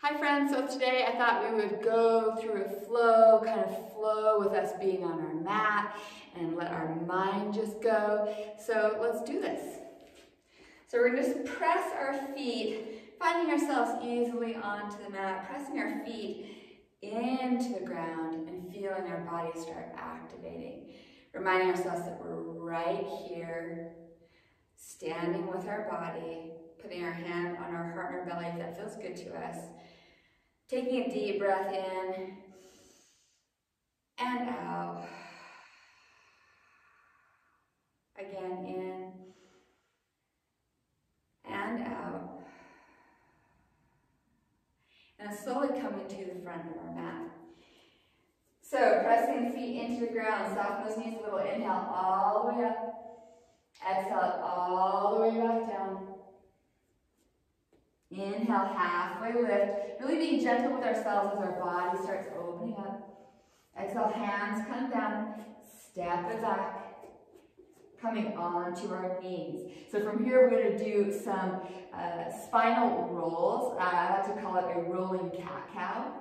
Hi friends, so today I thought we would go through a flow, kind of flow with us being on our mat and let our mind just go. So let's do this. So we're gonna just press our feet, finding ourselves easily onto the mat, pressing our feet into the ground and feeling our body start activating. Reminding ourselves that we're right here, standing with our body, putting our hand on our heart and our belly if that feels good to us. Taking a deep breath in and out. Again, in and out. And slowly coming to the front of our mat. So pressing the feet into the ground, soften those knees a little. Inhale all the way up. Exhale all the way back down. Inhale, halfway lift. Really being gentle with ourselves as our body starts opening up. Exhale, hands come down. Step it back. Coming onto our knees. So from here, we're going to do some uh, spinal rolls. I like to call it a rolling cat-cow.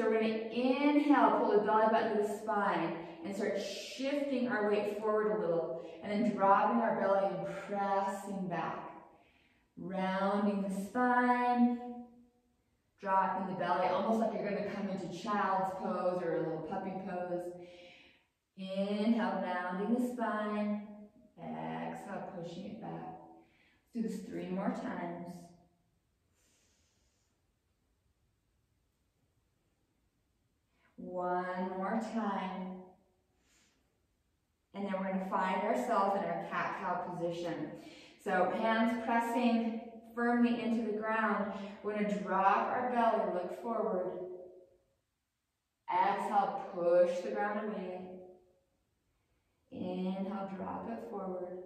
So we're going to inhale, pull the belly button to the spine, and start shifting our weight forward a little, and then dropping our belly and pressing back. Rounding the spine, dropping the belly, almost like you're going to come into child's pose or a little puppy pose. Inhale, rounding the spine. Exhale, pushing it back. Let's do this three more times. One more time. And then we're going to find ourselves in our cat-cow position. So hands pressing firmly into the ground. We're going to drop our belly, look forward. Exhale, push the ground away. Inhale, drop it forward.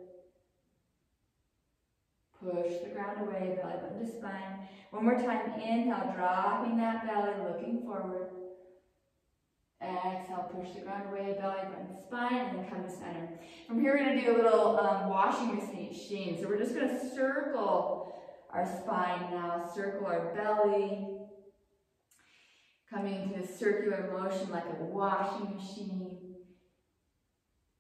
Push the ground away, belly button to spine. One more time, inhale, dropping that belly, looking forward. Exhale, push the ground away, belly button, spine, and then come to center. From here, we're going to do a little um, washing machine. So we're just going to circle our spine now, circle our belly, coming into a circular motion like a washing machine.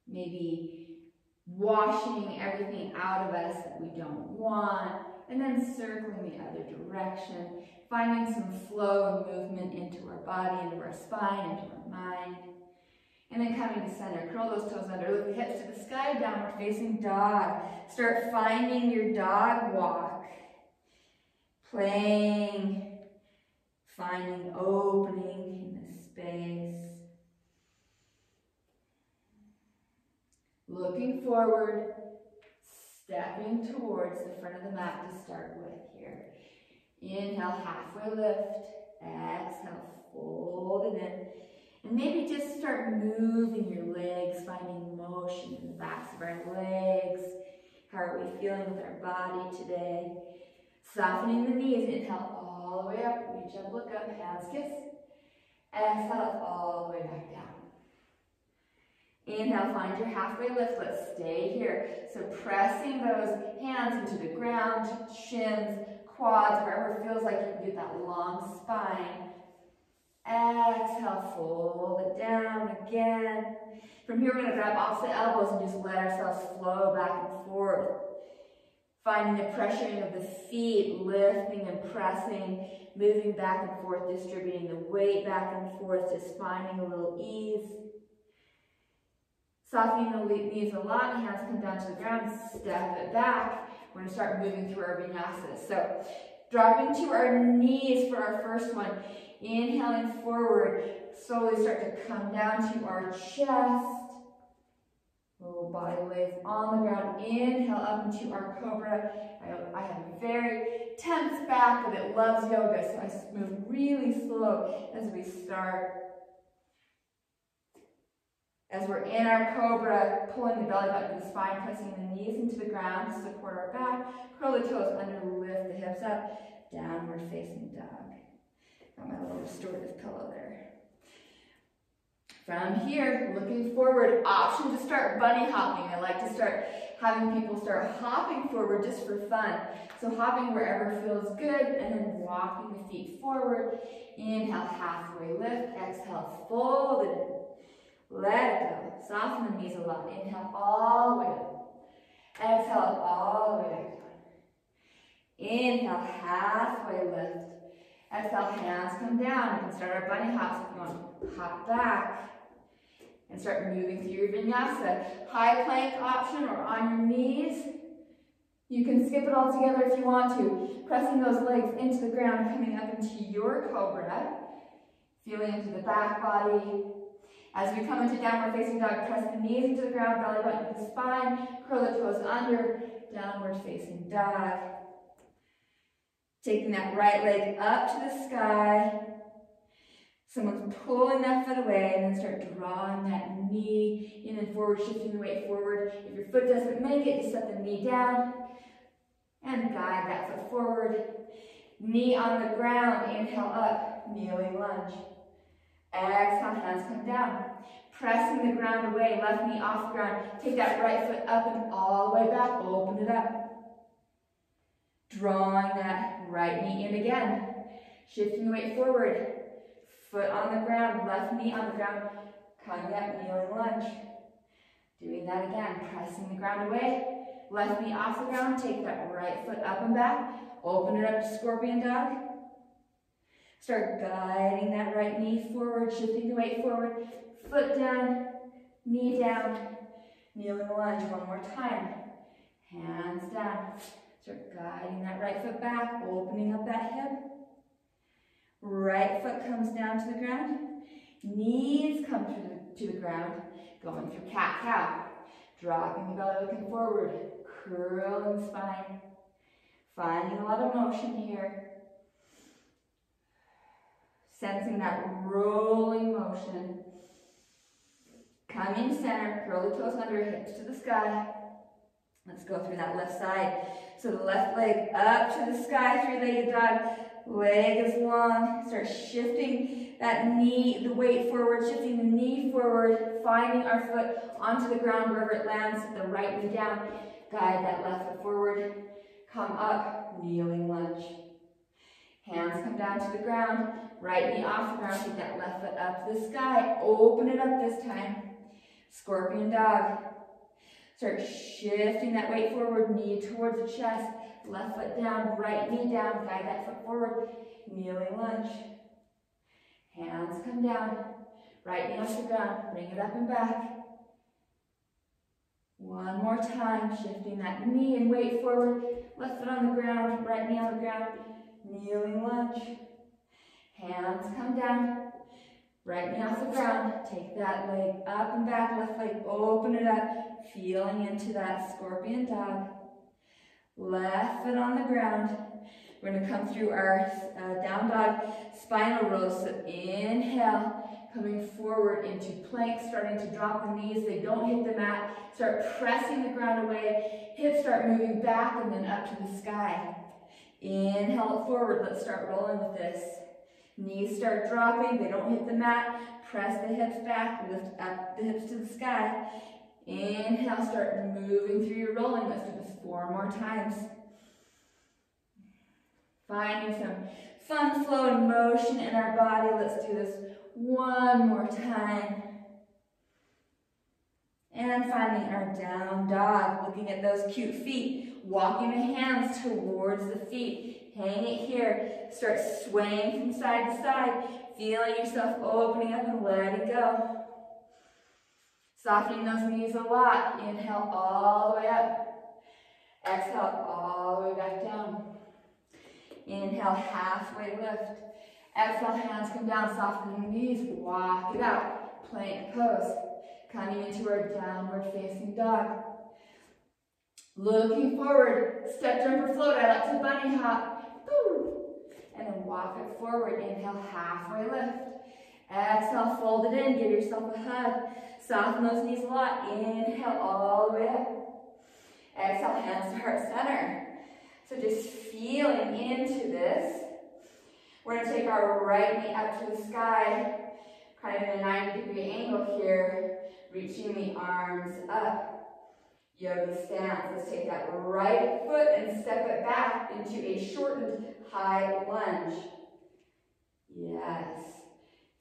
Maybe washing everything out of us that we don't want, and then circling the other direction, finding some flow and movement into our body, into our spine, into our mind. And then coming to center, curl those toes under, lift the hips to the sky, downward facing dog. Start finding your dog walk. Playing, finding opening in the space. Looking forward, stepping towards the front of the mat to start with here. Inhale, halfway lift. Exhale, fold it in. And maybe just start moving your legs, finding motion in the backs of our legs. How are we feeling with our body today? Softening the knees. Inhale all the way up. Reach up, look up, hands kiss. Exhale all the way back down. Inhale, find your halfway lift. Let's stay here. So pressing those hands into the ground, shins, quads, wherever it feels like you can get that long spine. Exhale, fold it down again. From here, we're to grab opposite elbows and just let ourselves flow back and forth. Finding the pressuring of the feet, lifting and pressing, moving back and forth, distributing the weight back and forth, just finding a little ease. Softening the knees a lot, hands come down to the ground, step it back. We're to start moving through our vinyasas. So dropping to our knees for our first one. Inhaling forward, slowly start to come down to our chest. Little body weight on the ground. Inhale up into our cobra. I, I have a very tense back, but it loves yoga, so I move really slow as we start. As we're in our cobra, pulling the belly button to the spine, pressing the knees into the ground to support our back. Curl the toes under, lift the hips up. Downward facing dog. Got my little restorative pillow there. From here, looking forward, option to start bunny hopping. I like to start having people start hopping forward just for fun. So hopping wherever feels good and then walking the feet forward. Inhale, halfway lift. Exhale, fold. Let it go. Soften the knees a lot. Inhale all the way up. Exhale all the way. Inhale, halfway lift. Exhale, hands come down. We can start our bunny hops if you want. Hop back and start moving through your vinyasa. High plank option or on your knees. You can skip it all together if you want to. Pressing those legs into the ground, coming up into your cobra. Feeling into the back body. As we come into downward facing dog, press the knees into the ground, belly button to the spine, curl the toes under, downward facing dog. Taking that right leg up to the sky, Someone's pulling that foot away and then start drawing that knee in and forward, shifting the weight forward. If your foot doesn't make it, just set the knee down and guide that foot forward. Knee on the ground, inhale up, kneeling lunge. Exhale, hands come down. Pressing the ground away, left knee off the ground. Take that right foot up and all the way back, open it up. Drawing that right knee in again. Shifting the weight forward. Foot on the ground, left knee on the ground, coming up, kneeling lunge. Doing that again, pressing the ground away. Left knee off the ground, take that right foot up and back. Open it up to scorpion dog. Start guiding that right knee forward, shifting the weight forward. Foot down, knee down, kneeling lunge one more time. Hands down. Start guiding that right foot back, opening up that hip. Right foot comes down to the ground. Knees come to the, to the ground, going through cat-cow. Dropping the belly, looking forward. Curling spine. Finding a lot of motion here. Sensing that rolling motion. Coming center, curl the toes under, hips to the sky. Let's go through that left side. So the left leg up to the sky, three-legged dog. Leg is long. Start shifting that knee, the weight forward, shifting the knee forward, finding our foot onto the ground wherever it lands, the right knee down. Guide that left foot forward. Come up, kneeling lunge. Hands come down to the ground, right knee off the ground, take that left foot up to the sky. Open it up this time. Scorpion dog. Start shifting that weight forward, knee towards the chest. Left foot down, right knee down, guide that foot forward, kneeling lunge. Hands come down, right knee off the ground, bring it up and back. One more time, shifting that knee and weight forward, left foot on the ground, right knee on the ground, kneeling lunge. Hands come down, right knee off the ground, take that leg up and back, left leg, open it up, feeling into that scorpion dog. Left foot on the ground. We're to come through our uh, down dog spinal roll. So inhale, coming forward into plank, starting to drop the knees. They don't hit the mat. Start pressing the ground away. Hips start moving back and then up to the sky. Inhale forward. Let's start rolling with this. Knees start dropping. They don't hit the mat. Press the hips back. Lift up the hips to the sky. Inhale, start moving through your rolling. Let's do this four more times. Finding some fun flow and motion in our body. Let's do this one more time. And finding our down dog, looking at those cute feet, walking the hands towards the feet. Hang it here. Start swaying from side to side, feeling yourself opening up and letting go. Softening those knees a lot. Inhale all the way up. Exhale all the way back down. Inhale, halfway lift. Exhale, hands come down, soften the knees, walk it out. Plank pose. Coming into our downward facing dog. Looking forward, step, jump, or float. I like to bunny hop. And then walk it forward. Inhale, halfway lift. Exhale, fold it in, give yourself a hug. Soften those knees a lot. Inhale all the way up. Exhale, hands to heart center. So just feeling into this. We're going to take our right knee up to the sky, kind of in a 90 degree angle here, reaching the arms up. Yogi stance. Let's take that right foot and step it back into a shortened high lunge. Yes.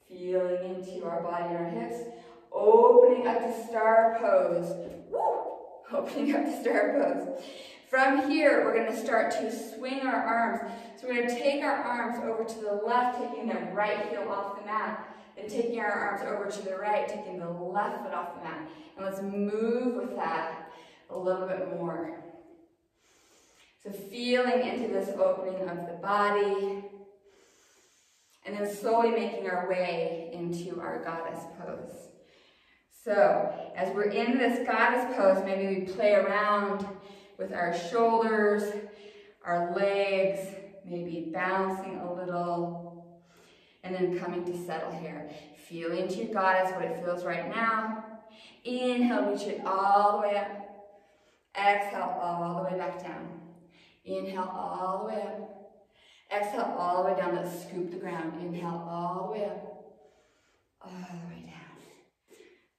Feeling into our body and our hips. Opening up to star pose. Woo! Opening up to star pose. From here, we're going to start to swing our arms. So we're going to take our arms over to the left, taking the right heel off the mat, and taking our arms over to the right, taking the left foot off the mat. And let's move with that a little bit more. So feeling into this opening of the body, and then slowly making our way into our goddess pose. So as we're in this goddess pose, maybe we play around with our shoulders, our legs, maybe bouncing a little, and then coming to settle here. Feel into your goddess, what it feels right now. Inhale, reach it all the way up. Exhale, all the way back down. Inhale, all the way up. Exhale, all the way down. Let's scoop the ground. Inhale, all the way up. All the way down.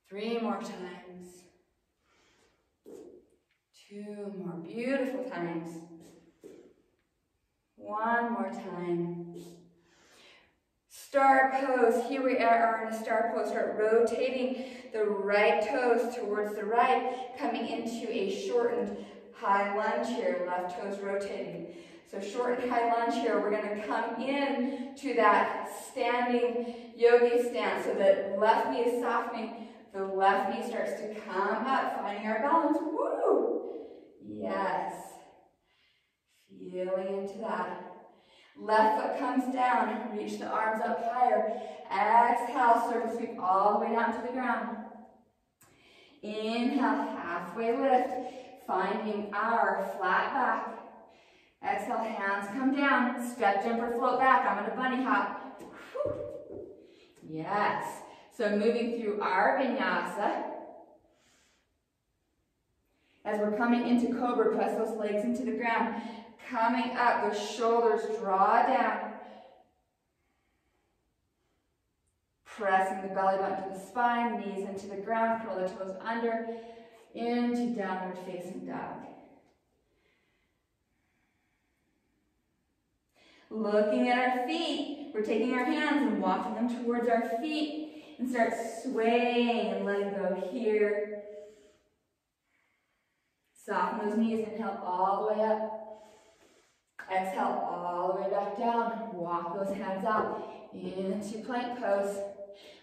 Three more times. Two more beautiful times. One more time. Star pose. Here we are in a star pose. Start rotating the right toes towards the right, coming into a shortened high lunge here. Left toes rotating. So shortened high lunge here. We're going to come in to that standing yogi stance. So that left knee is softening. The left knee starts to come up, finding our balance. Woo! Yes. Feeling into that. Left foot comes down. Reach the arms up higher. Exhale, circle sweep all the way down to the ground. Inhale, halfway lift. Finding our flat back. Exhale, hands come down. Step, jump, or float back. I'm to bunny hop. Yes. So moving through our vinyasa. As we're coming into cobra, press those legs into the ground. Coming up, the shoulders draw down. Pressing the belly button to the spine, knees into the ground, curl the toes under, into downward facing dog. Looking at our feet, we're taking our hands and walking them towards our feet and start swaying and letting go here Soften those knees, inhale all the way up. Exhale all the way back down. Walk those hands out into plank pose.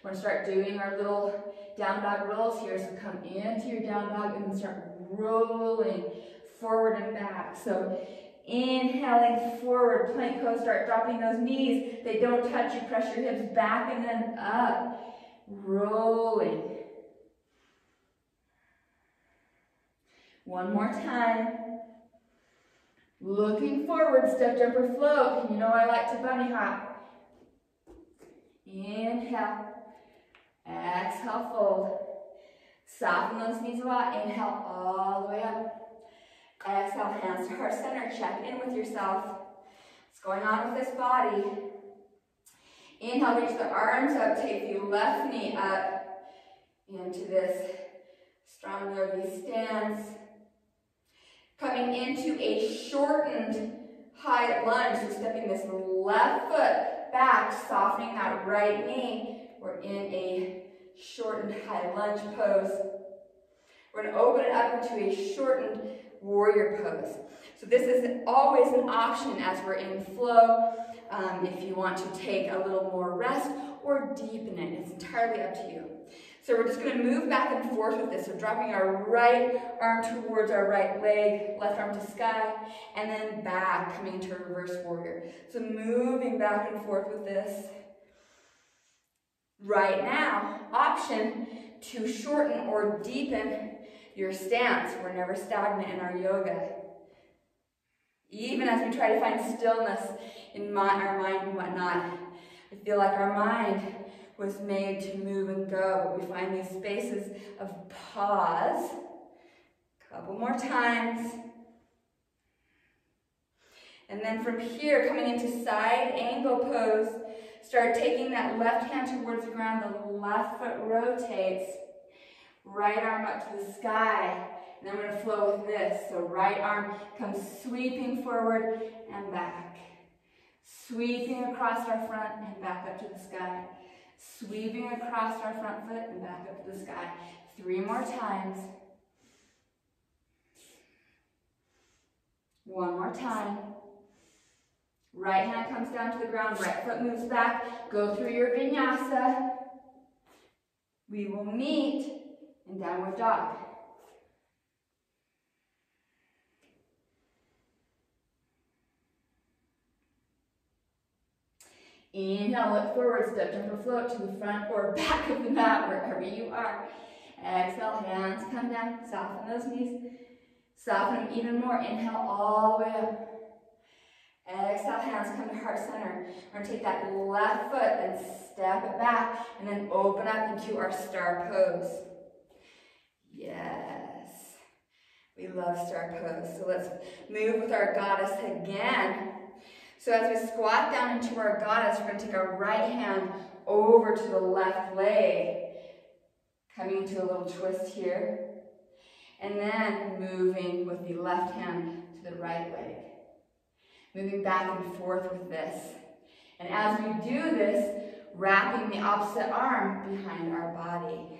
We're to start doing our little down dog rolls here. So come into your down dog and start rolling forward and back. So inhaling forward, plank pose, start dropping those knees. They don't touch you, press your hips back and then up. Rolling. One more time. Looking forward, step, jumper float. You know I like to bunny hop. Inhale. Exhale, fold. Soften those knees a lot. Inhale all the way up. Exhale, hands to heart center. Check in with yourself. What's going on with this body? Inhale, reach the arms up. Take the left knee up into this strong yogi stance. Coming into a shortened high lunge, so stepping this left foot back, softening that right knee. We're in a shortened high lunge pose. We're going to open it up into a shortened warrior pose. So this is always an option as we're in flow. Um, if you want to take a little more rest or deepen it, it's entirely up to you. So we're just going to move back and forth with this. So dropping our right arm towards our right leg, left arm to sky, and then back, coming to reverse warrior. So moving back and forth with this. Right now, option to shorten or deepen your stance. We're never stagnant in our yoga. Even as we try to find stillness in my, our mind and whatnot, I feel like our mind was made to move and go. But we find these spaces of pause. A couple more times. And then from here, coming into side angle pose, start taking that left hand towards the ground. The left foot rotates. Right arm up to the sky. And then we're going to flow with this. So right arm comes sweeping forward and back. Sweeping across our front and back up to the sky. Sweeping across our front foot and back up to the sky. Three more times. One more time. Right hand comes down to the ground, right foot moves back. Go through your vinyasa. We will meet in downward dog. Inhale, look forward, step, jump, or float to the front or back of the mat, wherever you are. Exhale, hands come down, soften those knees. Soften even more. Inhale all the way up. Exhale, hands come to heart center. We're going to take that left foot and step it back and then open up into our star pose. Yes. We love star pose. So let's move with our goddess again. So as we squat down into our goddess, we're going to take our right hand over to the left leg. Coming into a little twist here. And then moving with the left hand to the right leg. Moving back and forth with this. And as we do this, wrapping the opposite arm behind our body.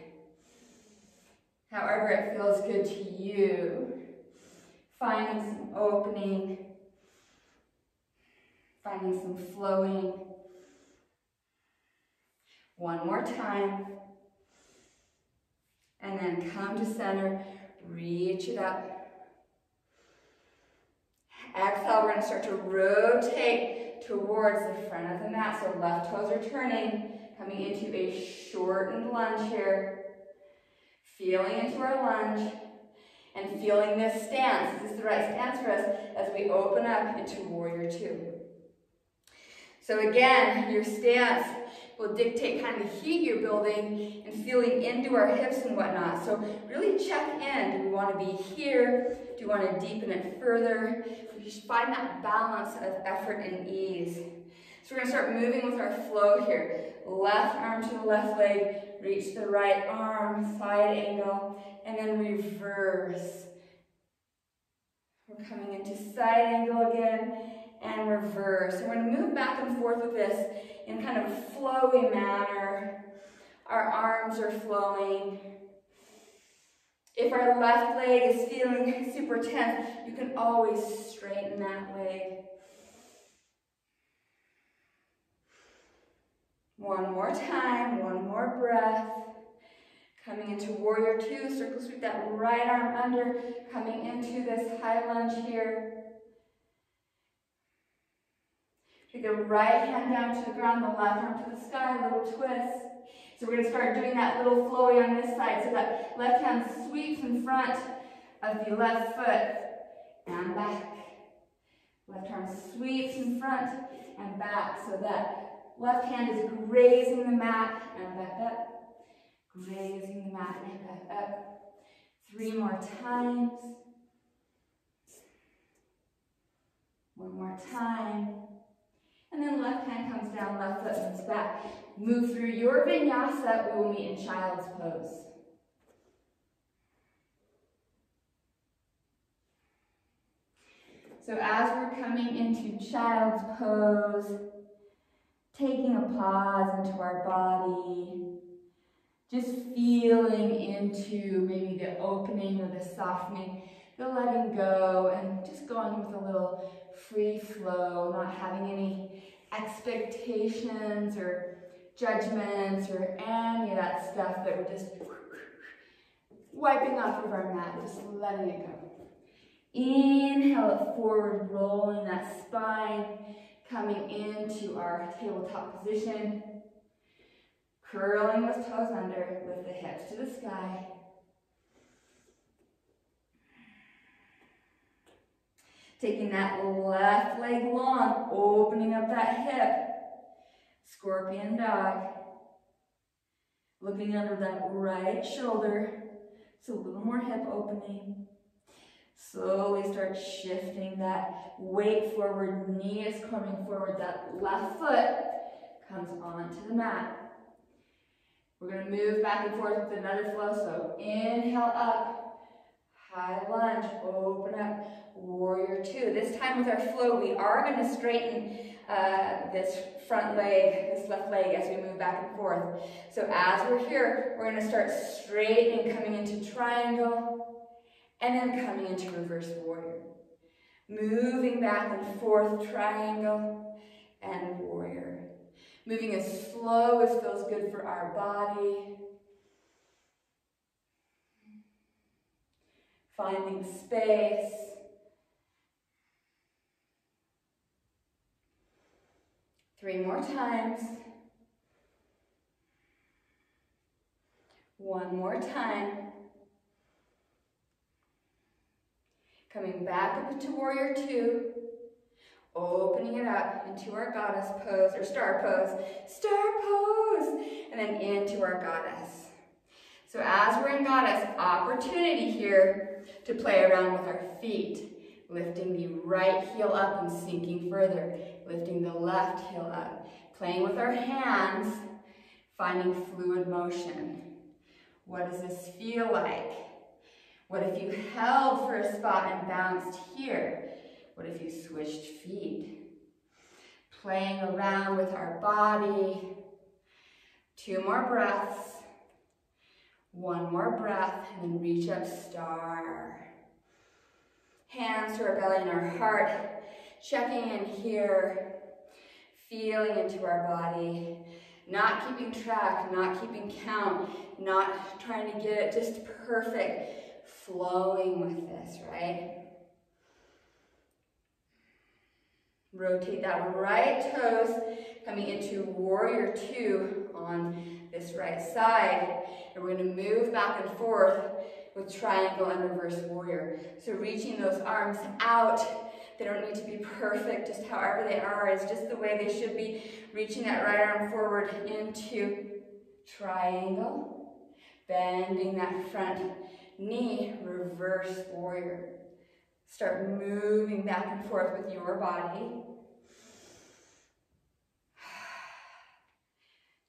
However it feels good to you. Finding some opening. Finding some flowing. One more time. And then come to center, reach it up. Exhale, we're to start to rotate towards the front of the mat. So left toes are turning, coming into a shortened lunge here. Feeling into our lunge and feeling this stance. This is the right stance for us as we open up into warrior two. So again, your stance will dictate kind of the heat you're building and feeling into our hips and whatnot. So really check in. Do we want to be here? Do we want to deepen it further? We just find that balance of effort and ease. So we're going to start moving with our flow here. Left arm to the left leg, reach the right arm, side angle, and then reverse. We're coming into side angle again, and reverse. And we're to move back and forth with this in kind of a flowy manner. Our arms are flowing. If our left leg is feeling super tense, you can always straighten that leg. One more time, one more breath. Coming into warrior two, circle sweep that right arm under, coming into this high lunge here. Take the right hand down to the ground, the left arm to the sky, a little twist. So we're going to start doing that little flowy on this side. So that left hand sweeps in front of the left foot and back. Left arm sweeps in front and back so that left hand is grazing the mat and back up. Grazing the mat and back up. Three more times. One more time. And then left hand comes down, left foot comes back. Move through your vinyasa, we will meet in child's pose. So as we're coming into child's pose, taking a pause into our body, just feeling into maybe the opening or the softening, the letting go, and just going with a little free flow, not having any expectations or judgments or any of that stuff that we're just wiping off of our mat, just letting it go. Inhale it forward, rolling that spine, coming into our tabletop position. Curling those toes under, lift the hips to the sky. Taking that left leg long, opening up that hip. Scorpion dog. Looking under that right shoulder. So a little more hip opening. Slowly start shifting that weight forward, knee is coming forward, that left foot comes onto the mat. We're going to move back and forth with another flow. So inhale up, High lunge, open up, warrior two. This time with our flow, we are going to straighten uh, this front leg, this left leg as we move back and forth. So as we're here, we're going to start straightening, coming into triangle, and then coming into reverse warrior. Moving back and forth, triangle, and warrior. Moving as slow as feels good for our body. Finding space. Three more times. One more time. Coming back up into warrior two. Opening it up into our goddess pose or star pose. Star pose. And then into our goddess. So as we're in goddess, opportunity here to play around with our feet. Lifting the right heel up and sinking further. Lifting the left heel up. Playing with our hands, finding fluid motion. What does this feel like? What if you held for a spot and bounced here? What if you switched feet? Playing around with our body. Two more breaths. One more breath, and reach up, star. Hands to our belly and our heart. Checking in here. Feeling into our body. Not keeping track, not keeping count, not trying to get it just perfect. Flowing with this, right? Rotate that right toes, coming into warrior two on this right side. And we're gonna move back and forth with triangle and reverse warrior. So reaching those arms out, they don't need to be perfect, just however they are, is just the way they should be. Reaching that right arm forward into triangle, bending that front knee, reverse warrior. Start moving back and forth with your body.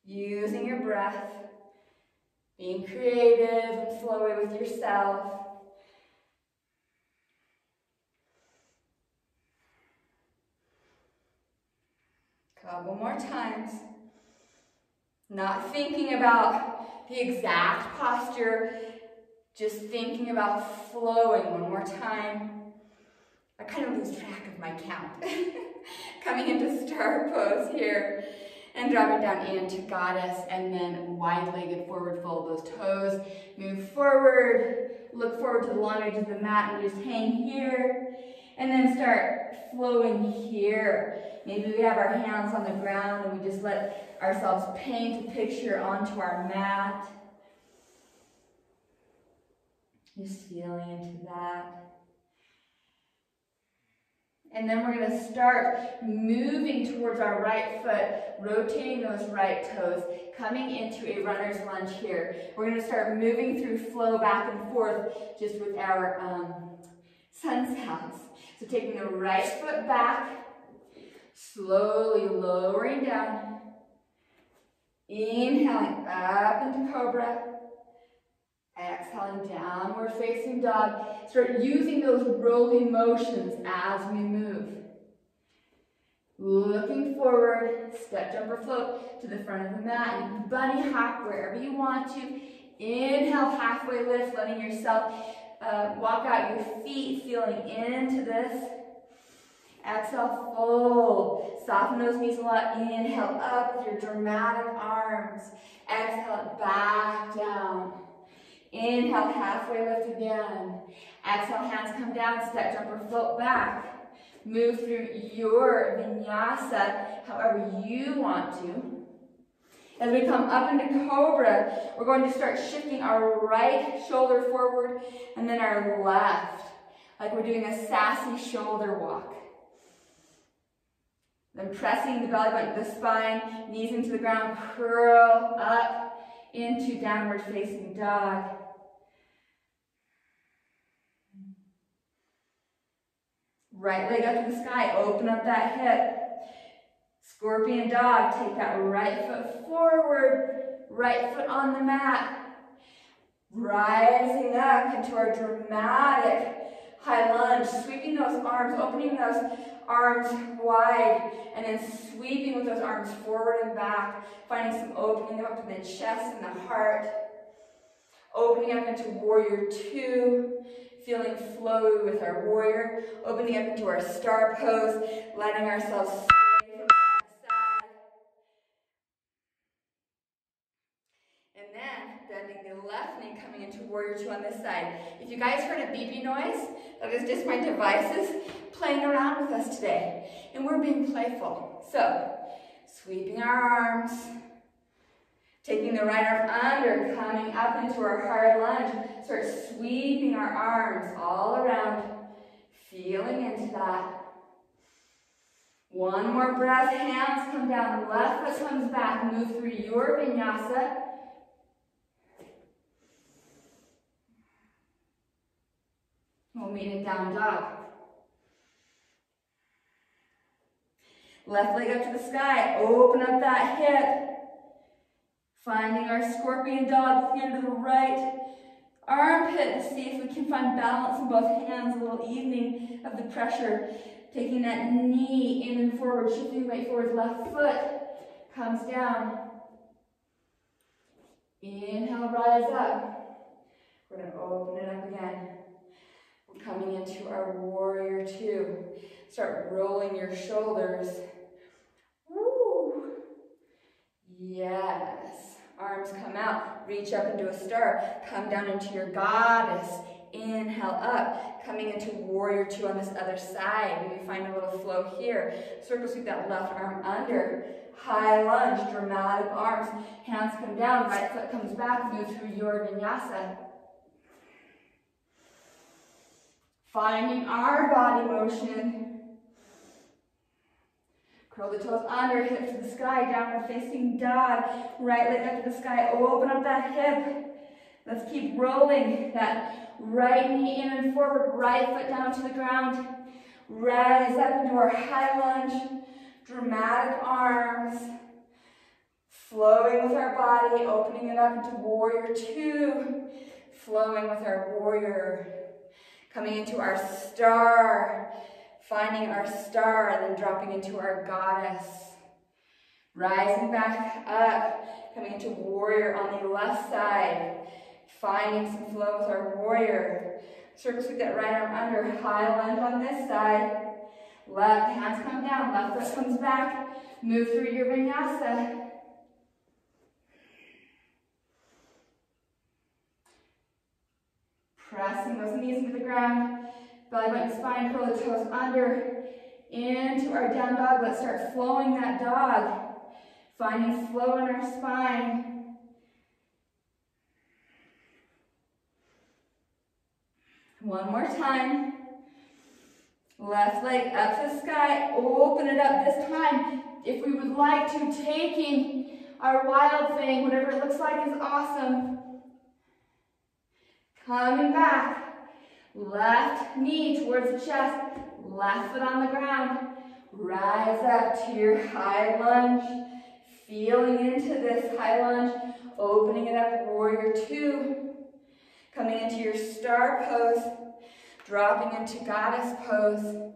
Using your breath, being creative and flowy with yourself. Couple more times. Not thinking about the exact posture, just thinking about flowing one more time. I kind of lose track of my count. Coming into star pose here and drop it down into goddess and then wide-legged forward fold those toes. Move forward, look forward to the long edge of the mat and just hang here. And then start flowing here. Maybe we have our hands on the ground and we just let ourselves paint a picture onto our mat. Just feeling into that. And then we're going to start moving towards our right foot, rotating those right toes, coming into a runner's lunge here. We're going to start moving through flow back and forth just with our um, sun sounds. So taking the right foot back, slowly lowering down, inhaling up into cobra, Exhaling, downward facing dog. Start using those rolling motions as we move. Looking forward, step, jump, or float to the front of the mat. You can bunny hop wherever you want to. Inhale, halfway lift, letting yourself uh, walk out your feet, feeling into this. Exhale, fold. Soften those knees a lot. Inhale, up with your dramatic arms. Exhale, back down. Inhale, halfway lift again. Exhale, hands come down, step, jump, or float back. Move through your vinyasa however you want to. As we come up into cobra, we're going to start shifting our right shoulder forward and then our left, like we're doing a sassy shoulder walk. Then pressing the belly button to the spine, knees into the ground, curl up into downward facing dog. Right leg up to the sky, open up that hip. Scorpion dog, take that right foot forward, right foot on the mat. Rising up into our dramatic high lunge, sweeping those arms, opening those arms wide, and then sweeping with those arms forward and back, finding some opening up in the chest and the heart. Opening up into warrior two, feeling flowy with our warrior. Opening up into our star pose, letting ourselves sway from side to side. And then bending the left knee, coming into warrior two on this side. If you guys heard a beeping noise, that is just my devices playing around with us today. And we're being playful. So, sweeping our arms, Taking the right arm under, coming up into our hard lunge. Start sweeping our arms all around, feeling into that. One more breath, hands come down, left foot comes back, move through your vinyasa. We'll meet in down dog. Left leg up to the sky, open up that hip. Finding our scorpion dog, looking under the right armpit to see if we can find balance in both hands, a little evening of the pressure. Taking that knee in and forward, shifting weight forward, left foot comes down. Inhale, rise up. We're to open it up again. We're coming into our warrior two. Start rolling your shoulders. Woo. Yes. Arms come out, reach up into a star, come down into your goddess. Inhale up, coming into warrior two on this other side. Maybe find a little flow here. Circle sweep that left arm under. High lunge, dramatic arms. Hands come down, right foot comes back, move through your vinyasa. Finding our body motion. Curl the toes under, hips to the sky, downward facing dog. Right leg up to the sky, open up that hip. Let's keep rolling that right knee in and forward, right foot down to the ground. Rise up into our high lunge, dramatic arms. Flowing with our body, opening it up into warrior two. Flowing with our warrior. Coming into our star finding our star and then dropping into our goddess. Rising back up, coming into warrior on the left side, finding some flow with our warrior. Circle sweep that right arm under, high lunge on this side. Left hands come down, left foot comes back. Move through your vinyasa. Pressing those knees into the ground. Belly button, spine, curl the toes under, into our down dog. Let's start flowing that dog. Finding flow in our spine. One more time. Left leg up to the sky. Open it up this time. If we would like to, taking our wild thing, whatever it looks like is awesome. Coming back. Left knee towards the chest, left foot on the ground. Rise up to your high lunge. Feeling into this high lunge, opening it up, warrior two. Coming into your star pose, dropping into goddess pose.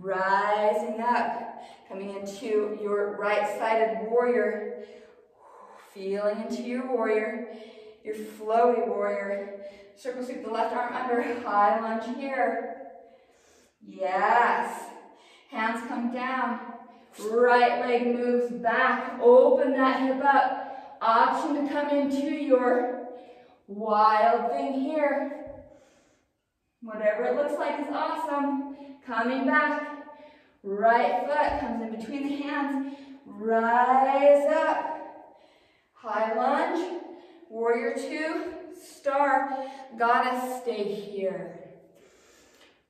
Rising up, coming into your right-sided warrior. Feeling into your warrior, your flowy warrior. Circle sweep the left arm under, high lunge here. Yes. Hands come down. Right leg moves back. Open that hip up. Option to come into your wild thing here. Whatever it looks like is awesome. Coming back. Right foot comes in between the hands. Rise up. High lunge. Warrior two star, goddess, stay here.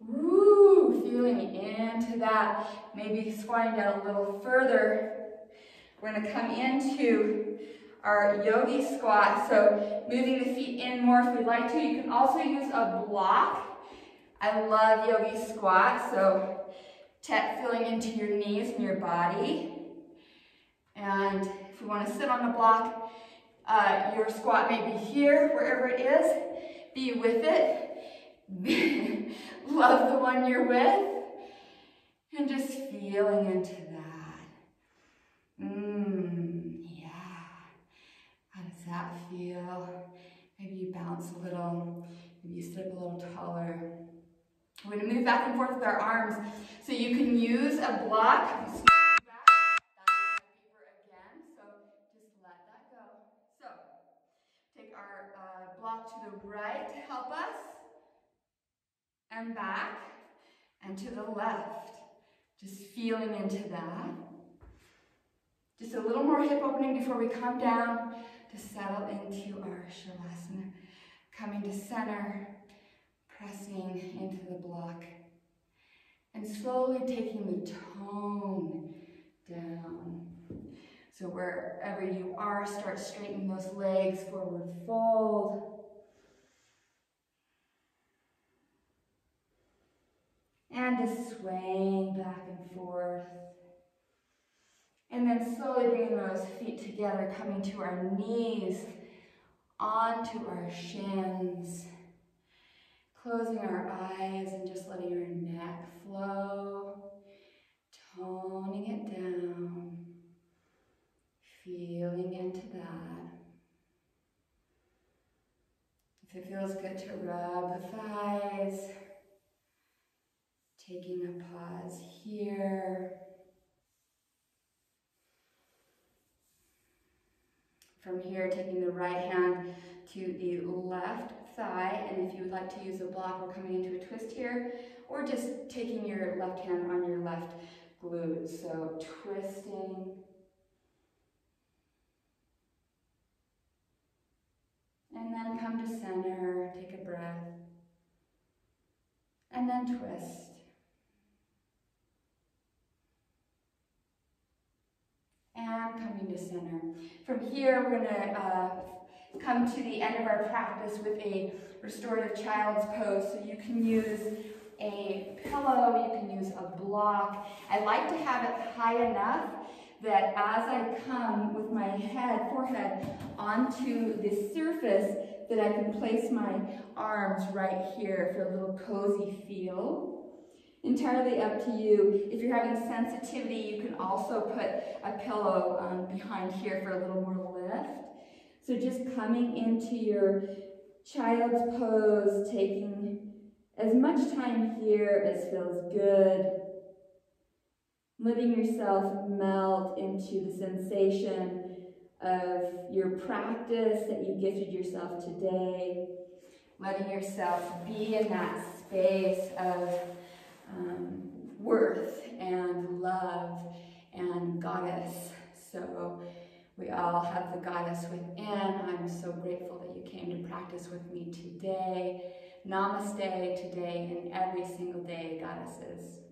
Woo, feeling into that. Maybe squatting down a little further. We're gonna come into our yogi squat. So moving the feet in more if we'd like to. You can also use a block. I love yogi squat. So tech feeling into your knees and your body. And if we want to sit on the block, Uh, your squat may be here, wherever it is. Be with it. Love the one you're with. And just feeling into that. Mmm, yeah. How does that feel? Maybe you bounce a little. Maybe you sit up a little taller. We're going to move back and forth with our arms. So you can use a block. And back. And to the left. Just feeling into that. Just a little more hip opening before we come down to settle into our Shavasana. Coming to center, pressing into the block. And slowly taking the tone down. So wherever you are, start straightening those legs, forward fold. And just swaying back and forth. And then slowly bringing those feet together, coming to our knees, onto our shins. Closing our eyes and just letting our neck flow. Toning it down. Feeling into that. If it feels good to rub the thighs, taking a pause here. From here, taking the right hand to the left thigh, and if you would like to use a block, we're coming into a twist here, or just taking your left hand on your left glute. So twisting. And then come to center, take a breath. And then twist. And coming to center. From here, we're going to uh, come to the end of our practice with a restorative child's pose. So you can use a pillow, you can use a block. I like to have it high enough that as I come with my head, forehead, onto the surface, that I can place my arms right here for a little cozy feel. Entirely up to you. If you're having sensitivity, you can also put a pillow um, behind here for a little more lift. So just coming into your child's pose, taking as much time here as feels good. Letting yourself melt into the sensation of your practice that you gifted yourself today. Letting yourself be in that space of um, worth and love and goddess. So we all have the goddess within. I'm so grateful that you came to practice with me today. Namaste today and every single day, goddesses.